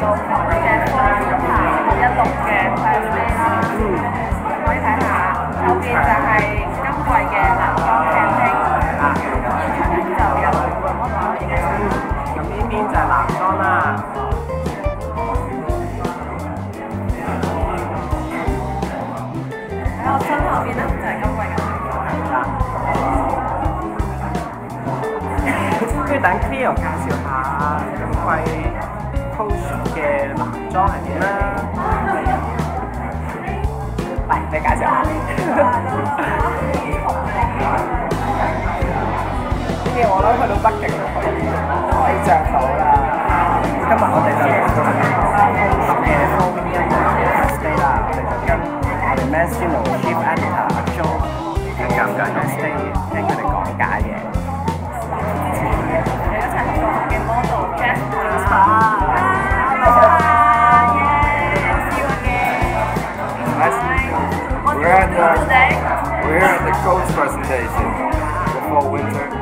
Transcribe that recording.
有嘅，一排一嘅客室。可以睇下，後面就係今季嘅南江景啦。咁呢邊就係男江啦。喺我身後面咧，就係今季嘅男江景廳。等 Cleo 介紹下金季。cho là gì mà bạn về cả rồi cái điều đó phải đúng bắt cảnh rồi hỏi chẳng khẩu là các bạn có thể là học nghề không đây là để cần để mention shift editor show We're we're at the coach presentation before winter.